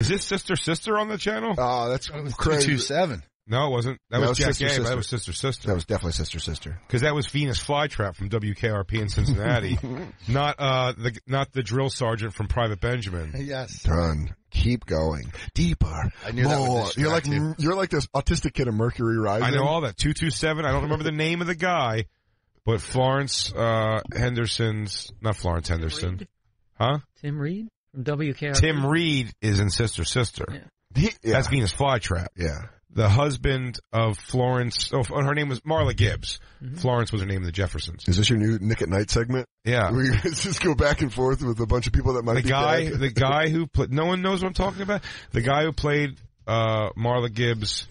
Is this Sister Sister on the channel? Oh, that's It crazy. two seven. No, it wasn't. That, That was, was Jack Sister A, but Sister. that was Sister Sister. That was definitely sister sister. Because that was Venus Flytrap from WKRP in Cincinnati, not uh the not the drill sergeant from Private Benjamin. Yes. Done. Keep going deeper. I knew that. You're like distract you're like this autistic kid of Mercury Rising. I know all that. Two two seven. I don't remember the name of the guy, but Florence uh Henderson's not Florence Henderson, huh? Tim Reid from WKRP. Tim Reid is in Sister Sister. Yeah. He- yeah. That's Venus Flytrap. yeah. The husband of Florence. Oh, her name was Marla Gibbs. Florence was her name in the Jeffersons. Is this your new Nick at Nite segment? Yeah. We just go back and forth with a bunch of people that might the be guy, dead. the guy who played, no one knows what I'm talking about. The guy who played, uh, Marla Gibbs'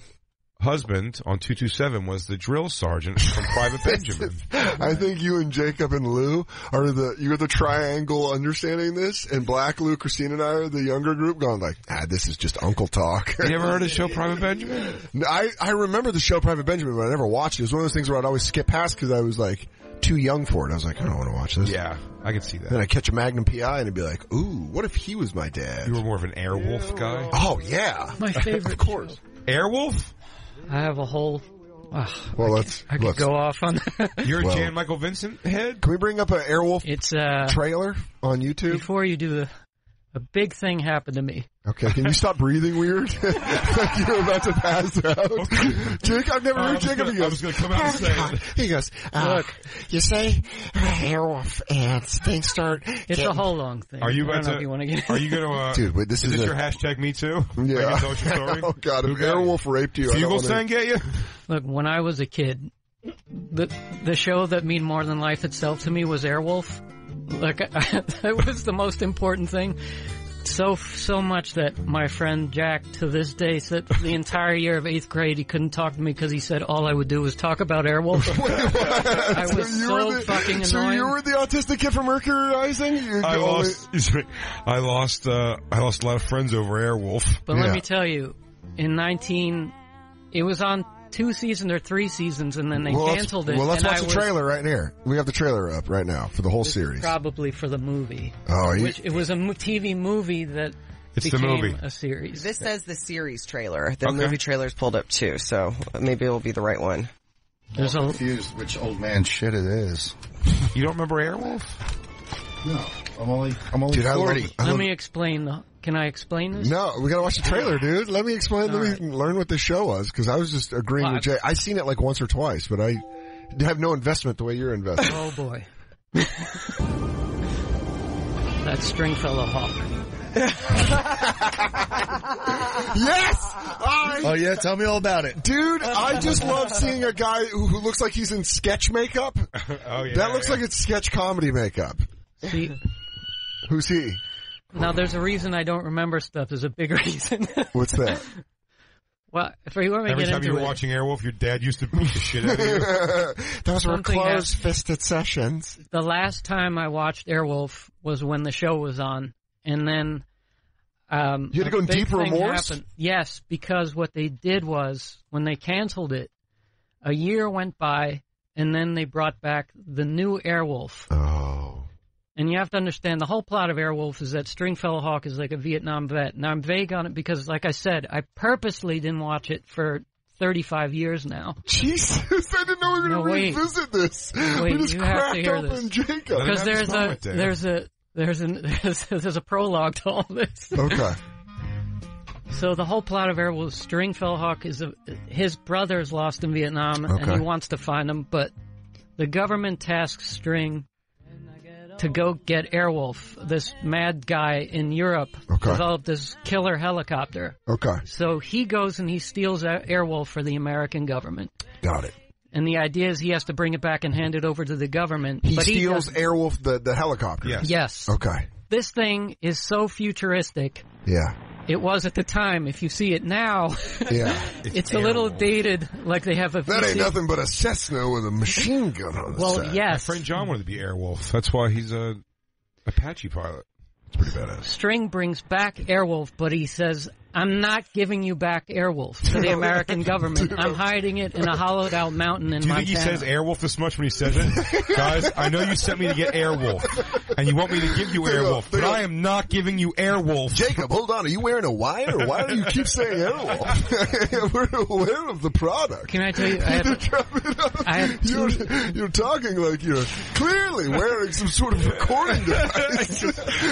husband on 227 was the drill sergeant from Private Benjamin. I think you and Jacob and Lou are the you're the triangle understanding this, and Black Lou, Christine, and I are the younger group going like, ah, this is just Uncle talk. You ever heard of the show Private Benjamin? I I remember the show Private Benjamin, but I never watched it. It was one of those things where I'd always skip past because I was like too young for it. I was like, I don't want to watch this. Yeah, I can see that. Then that. I catch a Magnum PI and it'd be like, ooh, what if he was my dad? You were more of an Airwolf guy. Oh yeah, My favorite. of course. Airwolf? I have a whole. Well, let's I could let's. go off on that. You're Well- a Jan Michael Vincent head? Can we bring up an Airwolf It's uh trailer on YouTube? before you do the. A big thing happened to me. Okay, can you stop breathing weird? like you're about to pass out. Jake, I've never I heard was Jacob. gonna- He I goes, was gonna come out and say it. He goes, uh, Look. you say uh, Airwolf and things start. It's getting- a whole long thing. Are you I about don't know to, if you want to get are you gonna, uh, Dude, wait, this is is, this a- your hashtag me too? Yeah. Are you tell your story? oh God, if Who got Airwolf raped you, I don't wanna- get you? Look, when I was a kid, the the show that mean more than life itself to me was Airwolf. Like that was the most important thing. So so much that my friend Jack to this day said the entire year of eighth grade he couldn't talk to me because he said all I would do was talk about Airwolf. I was you so were the, fucking So annoying. you were the autistic kid from Mercury Rising? I only- lost, I lost, uh, I lost a lot of friends over Airwolf. But Yeah. let me tell you, in 19, it was on two seasons or three seasons, and then they well, canceled it. Well, let's and watch I the was trailer right here. We have the trailer up right now for the whole series. Probably for the movie. Oh, you, Which it was a TV movie that It's the became movie. a series. This says the series trailer. The Okay. movie trailer's pulled up too, so maybe it'll be the right one. There's a Confused which old man shit it is. You don't remember Airwolf? No, I'm only I'm only dude, I love, forty. I let love- me explain the. Can I explain this? No, we gotta watch the trailer, dude. Let me explain. All let me learn what the show was because I was just agreeing Well, with Jay. I seen it like once or twice, but I have no investment the way you're invested. Oh boy. that Stringfellow Hawk. yes, I, Oh yeah, tell me all about it. dude. I just love seeing a guy who, who looks like he's in sketch makeup. Oh yeah. That looks like it's sketch comedy makeup. See, Who's he? now there's a reason I don't remember stuff. There's a big reason. What's that? well, if you want me to Every get time into you were it, watching Airwolf, your dad used to beat the shit out of you. Those were Something closed fisted sessions. the last time I watched Airwolf was when the show was on, and then um, You had to go in big deep thing remorse? happened. Yes, because what they did was when they canceled it, a year went by, and then they brought back the new Airwolf. Oh, And you have to understand the whole plot of Airwolf is that Stringfellow Hawk is like a Vietnam vet. Now I'm vague on it because, like I said, I purposely didn't watch it for 35 years now. Jesus! I didn't know we were No, going to revisit this. we Wait, just you have to hear open this. Jacob. Because there's a there's a there's an there's, there's a prologue to all this. Okay. So the whole plot of Airwolf, Stringfellow Hawk is a, his brother's lost in Vietnam and he wants to find him, but the government tasks String to go get Airwolf, this mad guy in Europe, Okay. developed this killer helicopter. Okay. So he goes and he steals a- Airwolf for the American government. Got it. And the idea is he has to bring it back and hand it over to the government. He but steals doesn't. Airwolf, the, the helicopter. Yes. Yes. Okay. This thing is so futuristic. Yeah. It was at the time. If you see it now, Yeah. it's a little dated, like they have a. that ain't nothing but a Cessna with a machine gun on the Well, side. My yes. friend John wanted to be Airwolf. That's why he's a Apache pilot. It's pretty badass. String brings back Airwolf, but he says, I'm not giving you back Airwolf to the American government. I'm hiding it in a hollowed out mountain in Do you Montana. think he says Airwolf this much when he says it? Guys, I know you sent me to get Airwolf, and you want me to give you Airwolf, but I am not giving you Airwolf. Jacob, hold on. Are you wearing a wire? Why do you keep saying Airwolf? We're aware of the product. Can I tell you? I have, I have You're, you're talking like you're clearly wearing some sort of recording device.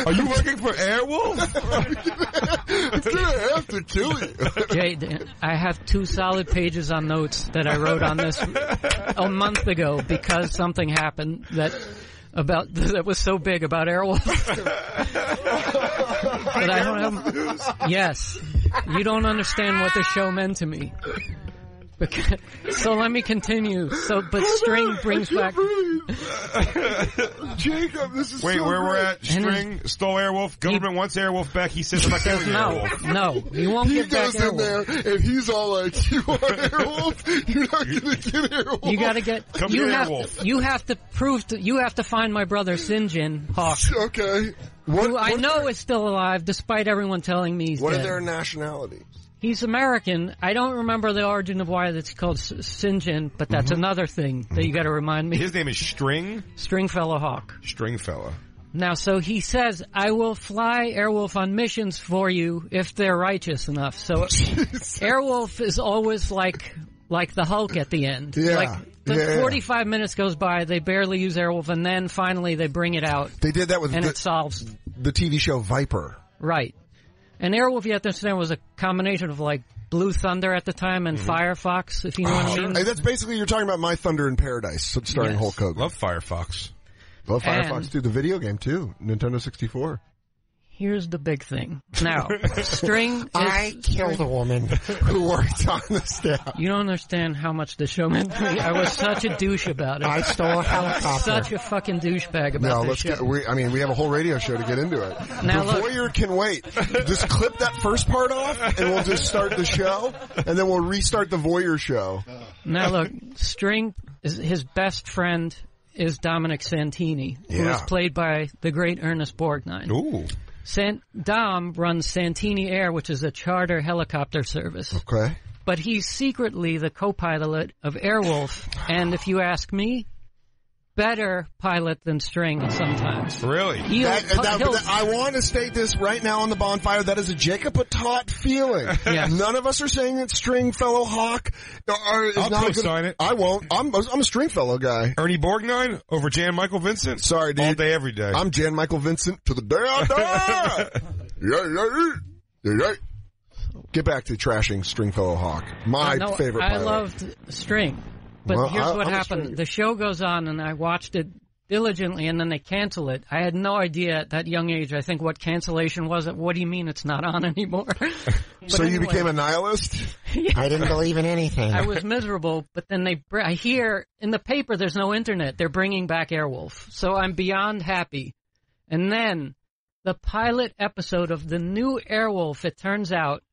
Are you working for Airwolf? Gonna have to kill you. Jay, I have two solid pages on notes that I wrote on this a month ago because something happened that about that was so big about Airwolf. but I don't have. Yes, you don't understand what the show meant to me. Because, so let me continue. So, but string brings back. Jacob, this is Wait, so where we're great. at? String stole Airwolf. Government wants Airwolf back. He says, "I'm not Says no, Airwolf." no, you won't He get back goes in Airwolf. there and he's all like, "You want Airwolf? You're not gonna get Airwolf." You gotta get. Come you get have. Airwolf. You have to prove. To, you have to find my brother Sinjin Hawk, Okay. What? who I what- know is still alive, despite everyone telling me he's What are dead. their nationalities? He's American. I don't remember the origin of why it's called Sinjin, but that's Mm-hmm. another thing that you got to remind me. His name is String. Stringfellow Hawk. Stringfellow. Now, so he says, "I will fly Airwolf on missions for you if they're righteous enough." So, Airwolf is always like like the Hulk at the end. Yeah. Like the Yeah, yeah. 45 minutes goes by, they barely use Airwolf, and then finally they bring it out, They did that with and the, it solves the TV show Viper. right. And Airwolf, you have to understand, was a combination of like Blue Thunder at the time and mm-hmm. Firefox, if you know what I mean. Hey, that's basically you're talking about My Thunder in Paradise, starring Yes. Hulk Hogan. Love Firefox. Love Firefox And- too. The video game too. Nintendo 64. Here's the big thing. Now, String is, I killed a woman who worked on the staff. You don't understand how much the show meant to me. I was such a douche about it. I stole a helicopter. Such a fucking douchebag about No, this let's show. get. We, I mean, we have a whole radio show to get into it. Now the look- voyeur can wait. Just clip that first part off, and we'll just start the show, and then we'll restart the voyeur show. Now look, String is his best friend is Dominic Santini, who is Yeah. played by the great Ernest Borgnine. Ooh. Sant- Dom runs Santini Air, which is a charter helicopter service, Okay. but he's secretly the co-pilot of Airwolf, and if you ask me, better pilot than String sometimes. Really? He'll, That, that- that- I want to state this right now on the bonfire. That is a Jacob Patot feeling. Yes. None of us are saying that string fellow Hawk are, is I'll not a good- co-sign it. I won't. I'm, I'm a Stringfellow guy. Ernie Borgnine over Jan Michael Vincent? Sorry, dude. All day, every day. I'm Jan Michael Vincent to the day I die. yeah, yeah, yeah, yeah. Get back to trashing Stringfellow Hawk. My No, favorite I loved String, but Well, here's I- what I'm happened: the show goes on, and I watched it diligently, and then they cancel it. I had no idea at that young age. I think what cancellation was. What do you mean it's not on anymore? But so you became a nihilist? I didn't believe in anything. I was miserable, but then they. br- I hear in the paper there's no internet. They're bringing back Airwolf, so I'm beyond happy. And then the pilot episode of the new Airwolf. It turns out.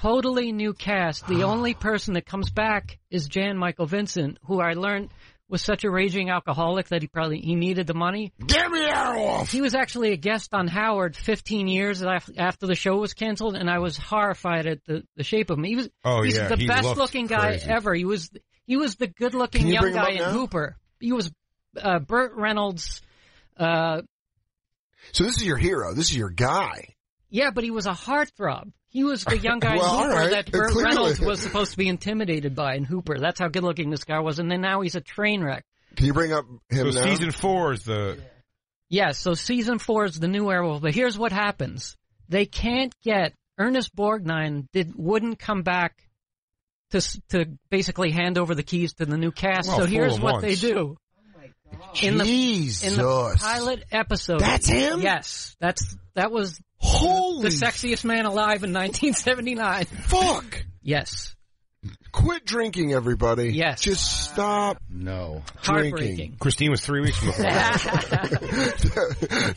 Totally new cast. The only person that comes back is Jan Michael Vincent, who I learned was such a raging alcoholic that he probably he needed the money. Give me Airwolf! He was actually a guest on Howard 15 years after the show was canceled, and I was horrified at the, the shape of him. He was Oh, he's yeah, the he best looking guy crazy. ever. He was he was the good looking you young guy in? Hooper. He was uh, Burt Reynolds. Uh, So this is your hero. This is your guy. Yeah, but he was a heartthrob. He was the young guy Well, Hooper right, that Burt. Reynolds was supposed to be intimidated by in Hooper. That's how good looking this guy was, and then now he's a train wreck. Can you bring up him so now? season four is the. Yes, so season four is the new werewolf, but here's what happens. They can't get Ernest Borgnine did wouldn't come back to to basically hand over the keys to the new cast. Well, so here's them what they once. do. Oh in the in the pilot episode. That's him? Yes, that's that was Holy the sexiest man alive in 1979. fuck. Yes, Quit drinking, everybody. Yes. Just stop No. Drinking. Christine was three weeks from before.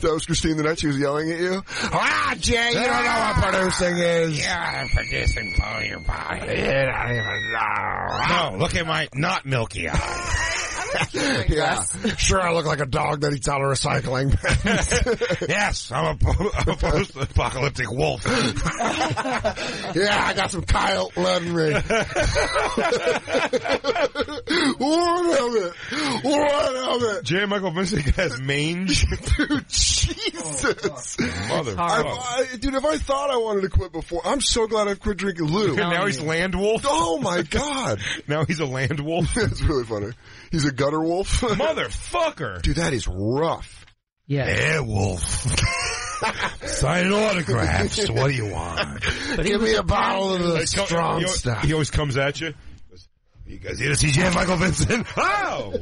that was Christine the night she was yelling at you. Ah, Jay, you don't know what producing is. Yeah, I'm producing Pony Pie. No, look at my not milky eye. Yeah. Sure, I look like a dog that eats out of recycling. yes, I'm a, po- I'm a post-apocalyptic wolf. yeah, I got some coyote blood in me. what of it? What of it? J. Michael Vincent has mange. Dude, Jesus. Mother. hard. I, I, dude, if I thought I wanted to quit before, I'm so glad I've quit drinking Lou. And now he's land wolf. Oh my god. Now he's a land wolf. That's really funny. He's a gutter wolf. Motherfucker. Dude, that is rough. Yeah, Airwolf. Signing autographs. What do you want? but Give me a bottle of the He strong he, stuff. he always comes at you. You guys here to see J. Michael Vincent? Oh!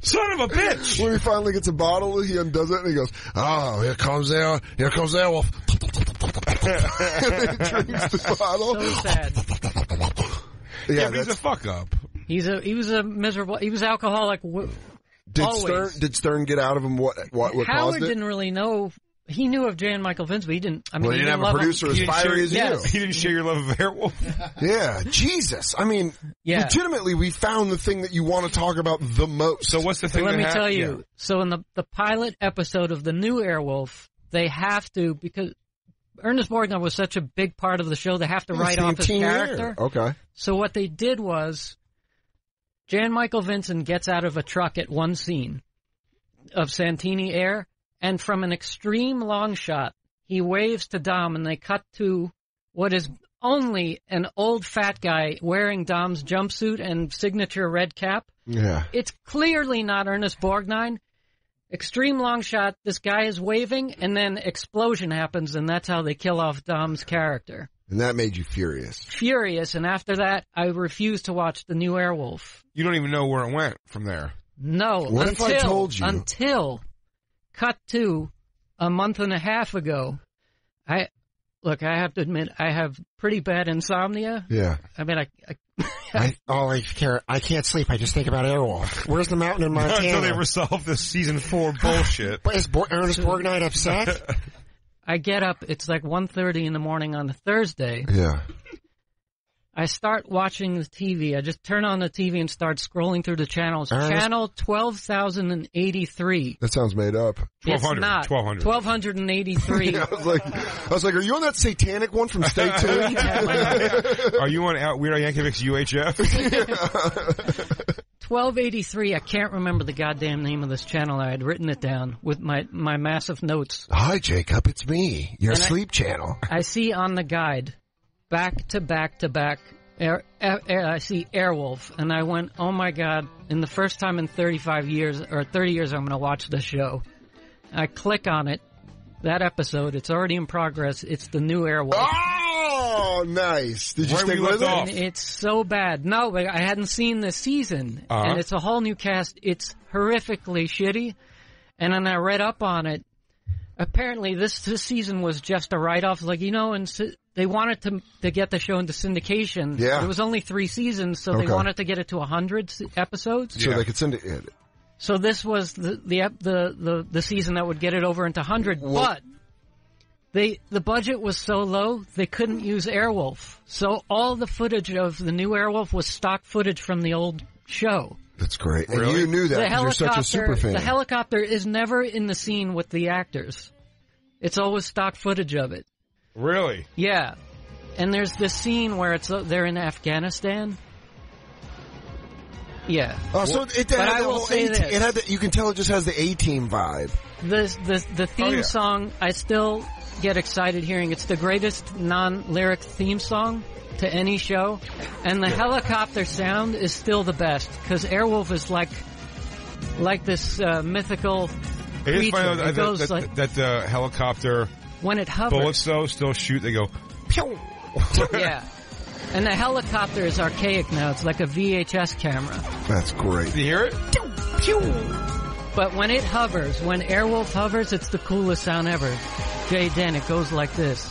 Son of a bitch! When he finally gets a bottle, he undoes it and he goes, "Oh, here comes there, here comes there wolf." and he drinks the bottle. so sad. yeah, Yeah, but he's a fuck up. He's a he was a miserable. He was alcoholic. w- did always. Stern did Stern get out of him what what, what Howard caused it? didn't really know. He knew of Jan Michael Vince, but he didn't. I mean, well, he didn't have a love him. producer as He didn't fiery share- as Yes. He didn't share your love of Airwolf. Yeah, Jesus. I mean, Yeah. legitimately, we found the thing that you want to talk about the most. So what's the So thing let that me hap- tell you. yeah. So in the the pilot episode of the new Airwolf, they have to because Ernest Borgnine was such a big part of the show. They have to write off his 17 year. character. Okay. So what they did was, Jan Michael Vincent gets out of a truck at one scene of Santini Air, and from an extreme long shot, he waves to Dom, and they cut to what is only an old fat guy wearing Dom's jumpsuit and signature red cap. Yeah. It's clearly not Ernest Borgnine. Extreme long shot, this guy is waving, and then explosion happens, and that's how they kill off Dom's character. And that made you furious. Furious, and after that, I refused to watch the new Airwolf. You don't even know where it went from there. No, What if until I told you- until cut to a month and a half ago. I look. I have to admit, I have pretty bad insomnia. Yeah. I mean, I, I I all I care. I can't sleep. I just think about Airwolf. Where's the mountain in Montana? Until they Montana? resolve this season four bullshit. But is Bo- Ernest Borgnine upset? I get up. It's like 1.30 in the morning on a Thursday. yeah. I start watching the TV. I just turn on the TV and start scrolling through the channels. Ernest- Channel twelve thousand and eighty-three. That sounds made up. It's 1200, not 1200. Twelve hundred and eighty-three. I was like, I was like, are you on that satanic one from Stay Tuned? Are you on out Weird Al Yankovic's UHF? 1283. I can't remember the goddamn name of this channel. I had written it down with my, my massive notes. Hi, Jacob. It's me, your And I- sleep channel. I see on the guide, back to back to back, air, air, air- I see Airwolf, and I went, oh my god, in the first time in 35 years, or 30 years, I'm going to watch this show. I click on it, that episode, it's already in progress, it's the new Airwolf. Ah! Oh, nice. Did you Right stick where you with it? off. It's so bad. No, I hadn't seen this season, Uh-huh. and it's a whole new cast. It's horrifically shitty. And then I read up on it. Apparently, this this season was just a write off. Like you know, and sy- they wanted to to get the show into syndication. Yeah. it was only three seasons, so Okay. they wanted to get it to hundred s- episodes. So Yeah. they could send it. in. So this was the the the the, the season that would get it over into hundred, Well- but. They the budget was so low they couldn't use Airwolf, so all the footage of the new Airwolf was stock footage from the old show. That's great. And you knew that the 'cause you're such a super fan. the helicopter is never in the scene with the actors. It's always stock footage of it. really? Yeah, and there's this scene where it's uh, they're in Afghanistan. Yeah, oh, so it, it had I the whole A- this. It had the, you can tell it just has the A team vibe. the the the theme yeah. song I still get excited hearing. It's the greatest non-lyric theme song to any show, and the helicopter sound is still the best because Airwolf is like like this uh, mythical It is creature. funny though, It that, goes that, like that the helicopter when it hovers. bullets though still shoot. They go. Pew! yeah. And the helicopter is archaic now. It's like a VHS camera. That's great. Did you hear it? Pew! But when it hovers, when Airwolf hovers, it's the coolest sound ever. Jay Den, it goes like this.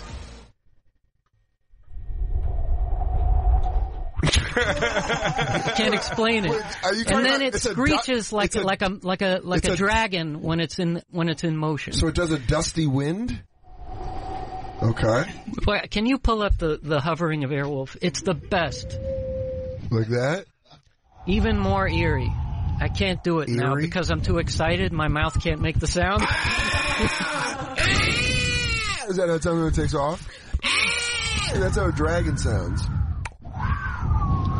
I can't explain it. Wait, are you And then about- it a du- screeches like it's a- like a like a like a, a- dragon when it's in when it's in motion. So it does a dusty wind. Okay, But can you pull up the the hovering of Airwolf? It's the best. like that. Even more eerie. I can't do it now because I'm too excited. My mouth can't make the sound. Is that how time it takes off? That's how a dragon sounds.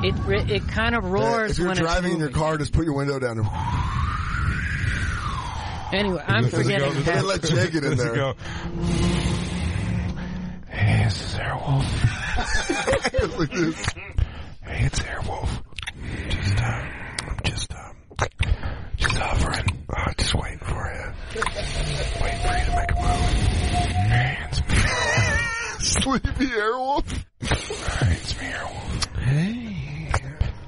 It it kind of roars if you're when driving in your car, just put your window down. And Anyway, I'm Does it go- forgetting. does it let Jay get in there. go, Hey, this is Airwolf. like this. Hey, it's Airwolf. Sleepy Airwolf. Hey, it's me, Airwolf. Hey.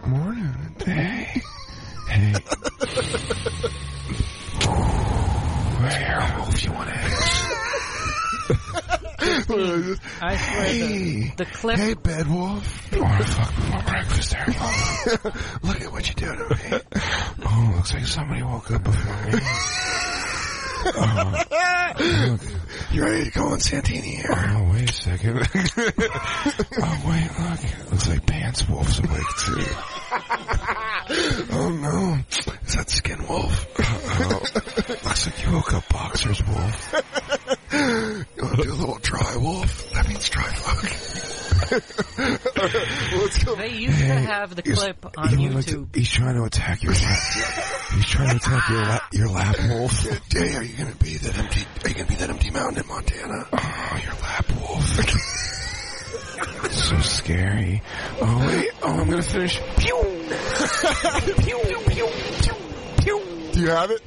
Morning. Hey. Hey. Hey, Airwolf, you want eggs? I swear the, the clip. Hey, Bedwolf. You want to fuck me for breakfast, Airwolf? Look at what you do to me. Oh, looks like somebody woke up before me. Oh, You ready to go on Santini Air? oh, wait a second. oh, wait, look. Looks like Pants Wolf's awake, too. Oh no. Is that Skin Wolf? Oh, looks like you woke up Boxer's Wolf. You want to do a little dry wolf? That means dry fuck. Let's go. They used to have the clip on He would to- YouTube. he's trying to attack your lap. he's trying to attack your lap, your lap wolf. Jay, are you gonna be that empty? Are you gonna be that empty mountain in Montana? Oh, your lap wolf. It's so scary. Oh, wait. Oh, I'm gonna finish. Pew! pew, pew, pew, pew. Do you have it?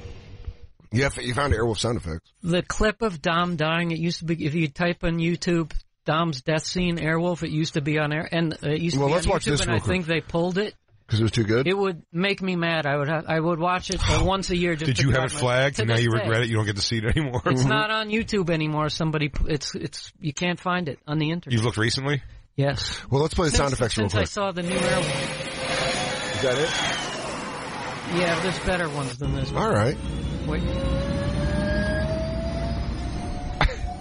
Yeah, you found Airwolf sound effects. The clip of Dom dying. It used to be if you type on YouTube Dom's death scene, Airwolf. It used to be on air, and it used to Well, be let's on watch YouTube, this and I quick. think they pulled it. Because it was too good? It would make me mad. I would have, I would watch it uh, once a year. Just Did you have it flagged and now you day. regret it? You don't get to see it anymore? It's not on YouTube anymore. Somebody, p- it's it's you can't find it on the internet. You've looked recently? yes. well, let's play the sound Since- effects real Since I saw the new Airwolf. Is that it? Yeah, there's better ones than this. one. All right. Wait.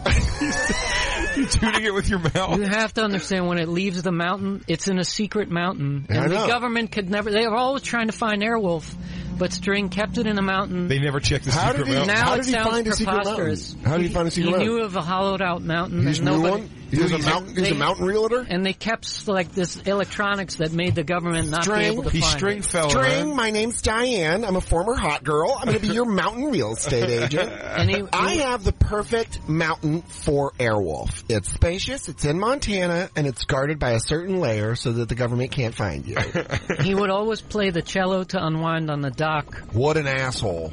You're tuning it with your mouth. You have to understand when it leaves the mountain, it's in a secret mountain, Yeah, I and the know. government could never. They were always trying to find Airwolf, but String kept it in a mountain. They never checked the How secret did he, mountain. Now how it did he sounds find a secret preposterous. mountain? How did he find a secret he mountain? knew of a hollowed out mountain. He's and new nobody, one? He's a mountain, he's a mountain realtor? and they kept like this electronics that made the government not be able to He find string it. fell String, my name's Diane. I'm a former hot girl. I'm going to be your mountain real estate agent. And he, I have the perfect mountain for Airwolf. It's spacious, it's in Montana, and it's guarded by a certain layer so that the government can't find you. he would always play the cello to unwind on the dock. what an asshole.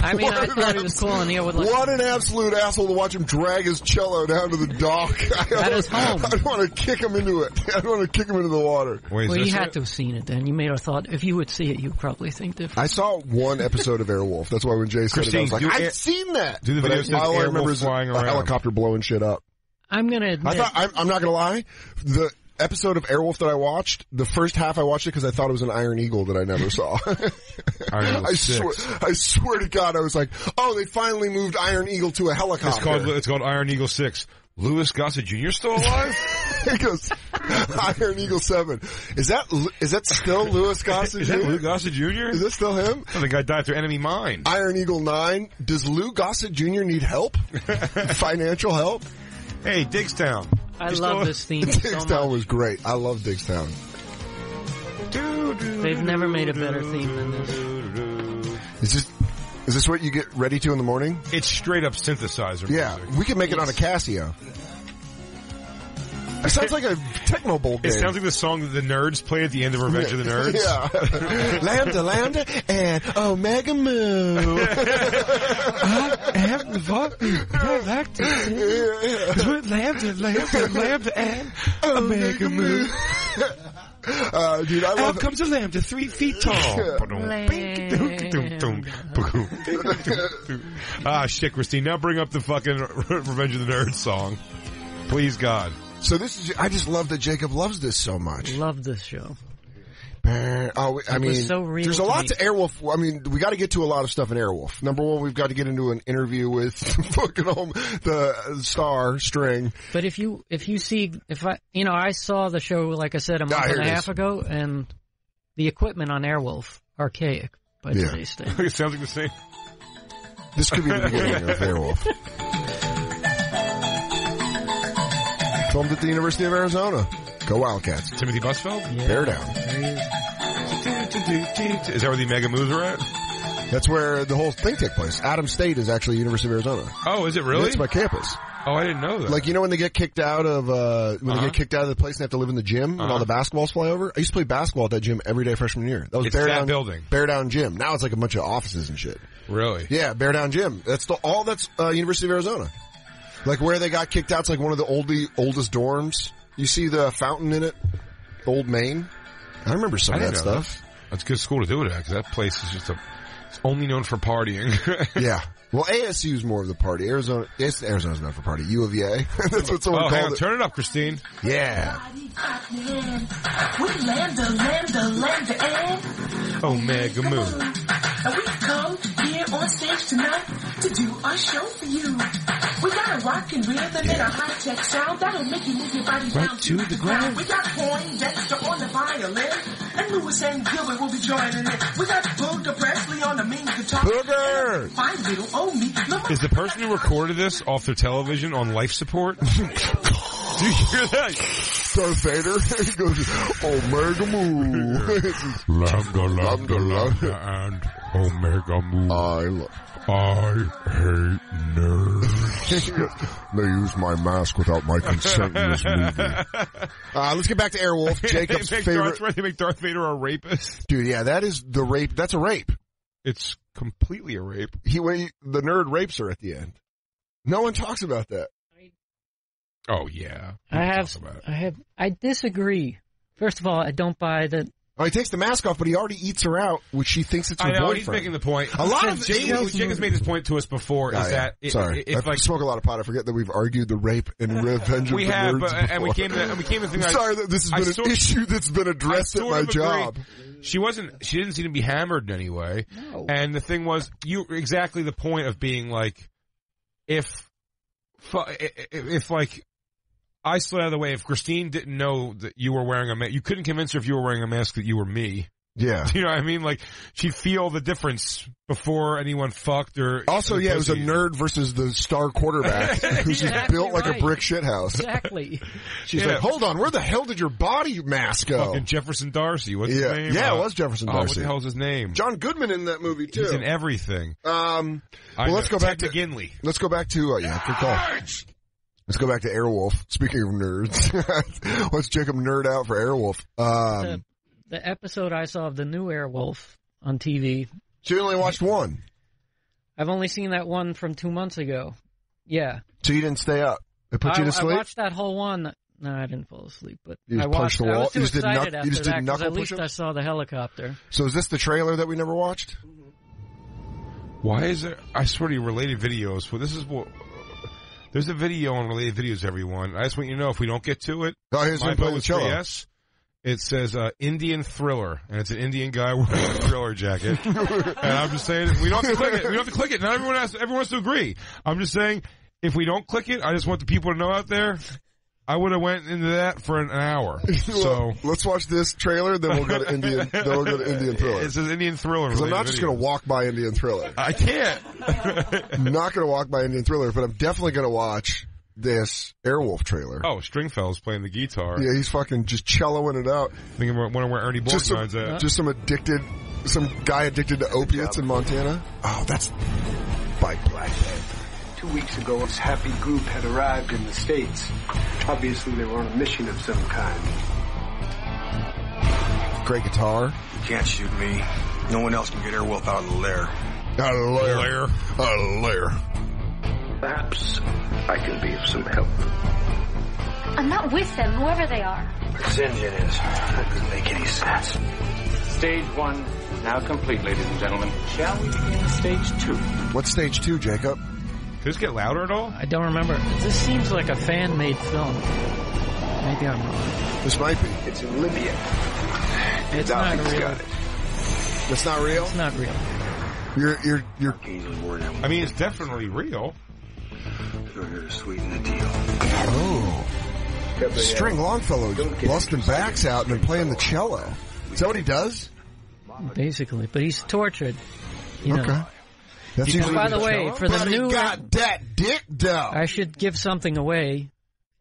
I mean, I What an thought he was cool, and he would like. What an absolute asshole to watch him drag his cello down to the dock. At his home. I don't want to kick him into it. I don't want to kick him into the water. Wait, Well, you had it? to have seen it then. You may have thought if you would see it, you'd probably think different. I saw one episode of Airwolf. That's why when Jay said it, I Christine, was like, I've air- seen that. do the But video I, says all I Airwolf remember is flying a around. helicopter blowing shit up. I'm gonna admit. I thought I'm, I'm not gonna lie. The episode of Airwolf that I watched, the first half I watched it because I thought it was an Iron Eagle that I never saw. Iron Eagle I 6. swear, I swear to God, I was like, oh, they finally moved Iron Eagle to a helicopter. It's called it's called Iron Eagle Six. Louis Gossett Jr. still alive? he goes, Iron Eagle Seven. Is that is that still Louis Gossett? Is that Jr.? Lou Gossett Jr.? Is that still him? Oh, the guy died through enemy mine. Iron Eagle Nine. Does Lou Gossett Jr. need help? Financial help? Hey, Diggstown. I You love still- this theme so Diggstown much. was great. I love Diggstown. They've never made a better theme than this. Is this is this what you get ready to in the morning? It's straight up synthesizer. Yeah, music. we can make it on a Casio. It sounds like a Tecmo Bowl game. It sounds like the song that the nerds play at the end of Revenge of the Nerds. Yeah. lambda, lambda, and Omega Mu. have the fucking galactic. Lambda, lambda, lambda, and Omega Mu. Uh, dude, I love comes a lambda three feet tall. ah, shit, Christine. Now bring up the fucking Revenge of the Nerds song. Please, God. So this is, I just love that Jacob loves this so much. Love this show. Oh, I mean, so real there's a lot me. to Airwolf. I mean, we got to get to a lot of stuff in Airwolf. Number one, we've got to get into an interview with fucking home the star string. But if you if you see if I you know I saw the show like I said a month Ah, and a half is. ago, and the equipment on Airwolf archaic by Yeah. today's state. it sounds like the same. This could be the beginning of Airwolf. Filmed at the University of Arizona. Go Wildcats. Timothy Busfield? Bear down. Is. That where the mega moves are at? That's where the whole thing took place. Adam State is actually University of Arizona. Oh, is it really? It's my campus. oh, I didn't know that. Like you know when they get kicked out of uh when Uh-huh. they get kicked out of the place and they have to live in the gym and all Uh-huh. the basketballs fly over. I used to play basketball at that gym every day freshman year. That was It's Bear that Down building. Bear Down Gym. Now it's like a bunch of offices and shit. really? Yeah, Bear Down Gym. That's the all that's uh, University of Arizona. Like where they got kicked out, it's like one of the oldie oldest dorms. You see the fountain in it, Old Main. I remember some I of that didn't know stuff. That's good school to do it at because that place is just a. It's only known for partying. Yeah. Well, ASU is more of the party. Arizona, yes, Arizona's not for party. U of A. That's what someone oh, hang called on. it. Turn it up, Christine. Yeah. We land the land the land the end. Oh, Omega Moon. And we come here on stage tonight to do our show for you. We got a rockin' rhythm and a high tech sound that'll make you move your body down to the ground. We got Poindexter on the violin, and Lewis and Gilbert will be joining in. We got Booger Presley on the main guitar. Booger! Fine little old me. Is the person who recorded this off their television on life support? Do you hear that? Darth Vader. he goes, Omega Mu. Lambda, lambda, lambda, and Omega Moon. I lo- I hate nerds. they use my mask without my consent in this movie. Uh, let's get back to Airwolf, Jacob's they, make favorite. Darth, they make Darth Vader a rapist. Dude, yeah, that is the rape. That's a rape. It's completely a rape. He, when he, the nerd rapes her at the end. No one talks about that. Oh yeah, I have, about it. I have, I disagree. First of all, I don't buy that. Oh, he takes the mask off, but he already eats her out, which she thinks it's her I know boyfriend. he's making the point. A lot of Jacob, Asians- Jacob's made this point to us before. Oh, is yeah. that it, sorry? it- it's I like smoke a lot of pot. I forget that we've argued the rape and revenge we of the have, nerds but, and we came to and we came to the thing. I'm I- sorry that this has I been sort- an issue that's been addressed at my job. She wasn't. She didn't seem to be hammered in any way. No. And the thing was, you exactly the point of being like, if, if, if like, I slid out of the way. If Christine didn't know that you were wearing a mask, you couldn't convince her if you were wearing a mask that you were me. Yeah. You know what I mean? Like she'd feel the difference before anyone fucked or. Also, yeah, it was a nerd versus the star quarterback who's just built like a right. brick shithouse. Exactly. She's Yeah. like, hold on, where the hell did your body mask go? Fucking Jefferson D'Arcy. What's Yeah. his name? Yeah, it Uh, was Jefferson oh, what the hell's his name? John Goodman in that movie too. He's in everything. um, well, let's go back Ted to McGinley. let's go back to uh, yeah, good call. Let's go back to Airwolf. Speaking of nerds, let's Jacob nerd out for Airwolf. Um, the, the episode I saw of the new Airwolf on TV, so you only watched one, I've only seen that one from two months ago. Yeah. so you didn't stay up. They put I, you to sleep. I sleep. watched that whole one. No, I didn't fall asleep, but You just I punched watched. the I wall? was too You just did excited knuck- you just did that 'cause knuckle at least push-ups? I saw the helicopter. so is this the trailer that we never watched? Why is there? I swear to you, related videos. Well, this is what. There's a video on related videos, everyone. I just want you to know if we don't get to it, Oh, here's my vote is yes. It says uh, Indian Thriller, and it's an Indian guy wearing a thriller jacket. and I'm just saying, we don't have to click it. We don't have to click it. Not everyone has. Everyone has to agree. I'm just saying, if we don't click it, I just want the people to know out there. I would have went into that for an hour. So let's watch this trailer, then we'll go to Indian. then we'll go to Indian Thriller. It an Indian Thriller. Because I'm not just going to walk by Indian Thriller. I can't. I'm not going to walk by Indian Thriller, but I'm definitely going to watch this Airwolf trailer. oh, Stringfell's playing the guitar. Yeah, he's fucking just celloing it out. I think I'm wondering where Ernie Just some, Borgnine's at. just some addicted, some guy addicted to opiates in Montana. Oh, that's by Black. Two weeks ago, this happy group had arrived in the States. Obviously, they were on a mission of some kind. Great guitar. You can't shoot me. No one else can get Airwolf out of the lair. Out of the lair. Lair. Out of the lair. Perhaps I can be of some help. I'm not with them, whoever they are. This engine is. That doesn't make any sense. Stage one now complete, ladies and gentlemen. Shall we begin stage two? What's stage two, Jacob? Does this get louder at all? I don't remember. This seems like a fan-made film. Maybe I'm wrong. This might be. It's in Libya. It's not real. got it. That's not real. It's not real. You're, you're, you're. Easily word. I mean, it's definitely real. We're here to sweeten the deal. Oh, String Longfellow just busting backs out and then playing the cello. Is that what he does? basically. But he's tortured. You know. Okay. That's And by the way, for the new got that dick though. I should give something away.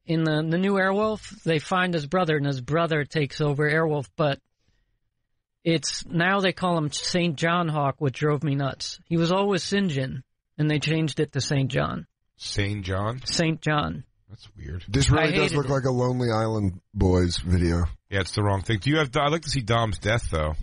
In the the new Airwolf, they find his brother, and his brother takes over Airwolf. But it's now they call him Saint John Hawk, which drove me nuts. He was always Sinjin, and they changed it to Saint John. Saint John. Saint John. That's weird. This I really does look it. like a Lonely Island Boys video. Yeah, it's the wrong thing. Do you have? I'd like to see Dom's death though.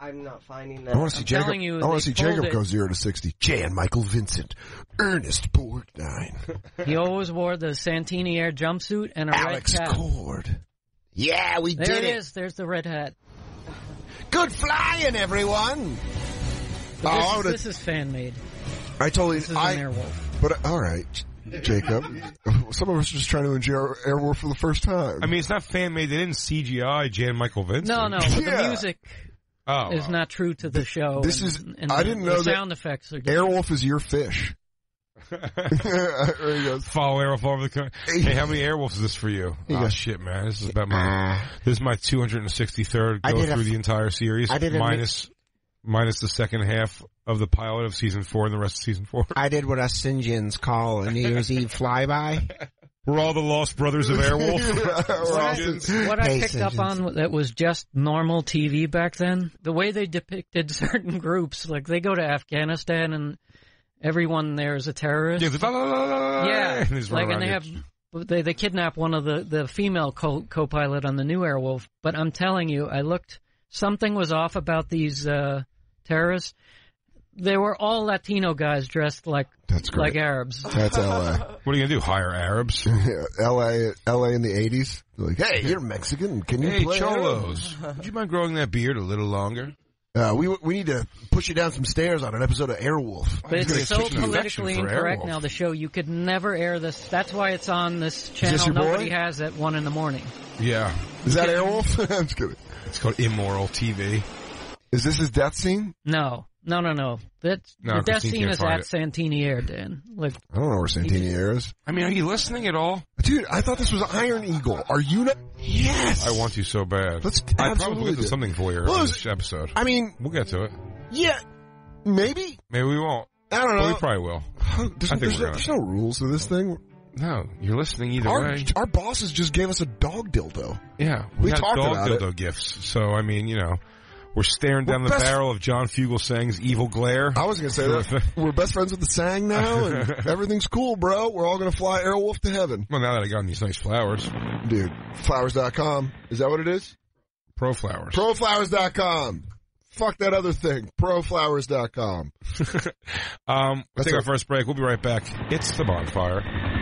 I'm not finding that. I want to see I'm Jacob. you, I want to see Jacob it. go zero to sixty. Jan Michael Vincent, Ernest Borgnine, He always wore the Santini Air jumpsuit and a Alex red cap. Cord. Yeah, we There did it There it. is. There's the red hat. Good flying, everyone. But Oh, this, is, this is fan made. I totally. This is I, an Airwolf. but all right, Jacob. Some of us are just trying to enjoy Airwolf for the first time. I mean, it's not fan made. They didn't CGI Jan Michael Vincent. No, no. But Yeah. The music Oh, is not true to the show. this and- is- and I the- didn't know the that sound effects are different. Airwolf is your fish. there he goes. follow Airwolf over the country. Hey, how many Airwolves is this for you? you Oh go. shit, man! This is about my. Uh. This is my 263rd go did a through the entire series, I did a minus minus the second half of the pilot of season four and the rest of season four. I did what us Sinjins call a New Year's Eve flyby. We're all the lost brothers of Airwolf. What I, Sinjins. what I Hey, picked up on that was just normal TV back then. The way they depicted certain groups, like they go to Afghanistan and everyone there is a terrorist. Yeah, la, la, la, Yeah, and like and they have they they kidnap one of the the female co co-pilot on the new Airwolf. But I'm telling you, I looked something was off about these uh, terrorists. They were all Latino guys dressed like That's great. like Arabs. That's L.A. What are you gonna do? Hire Arabs? Yeah, L.A. L.A. in the eighties. Like, hey, you're Mexican. Can you Hey, play? cholos, would you mind growing that beard a little longer? Uh, we we need to push you down some stairs on an episode of Airwolf. But it's so get an infection politically incorrect Airwolf. now. The show you could never air this. That's why it's on this channel. this your boy? Nobody has at one in the morning. Yeah, Is that Airwolf? I'm just kidding. it's called immoral TV. Is this his death scene? No, no, no, no. That's No, the death Christine scene can't is find at it. Santini Air, Dan. Like I don't know where Santini Air is. I mean, are you listening at all? Dude, I thought this was Iron Eagle. Are you not? Yes. I want you so bad. Let's I probably absolutely get to do. something for you Well, on it's- this episode. I mean, We'll get to it. yeah, maybe. Maybe we won't. I don't But know. we probably will. There's, I think there's we're no, gonna. there's no rules to this thing. No, you're listening either Our, way. our bosses just gave us a dog dildo. Yeah, we we, had talked dog about it. dildo gifts. So I mean, you know, we're staring down We're the barrel of John Fugelsang's evil glare. I was going to say that. We're best friends with the Sang now, and everything's cool, bro. We're all going to fly Airwolf to heaven. Well, now that I got these nice flowers, Dude, flowers.com. Is that what it is? pro flowers. Proflowers.com. Fuck that other thing. Proflowers.com. um, let's take our first break. We'll be right back. It's the bonfire.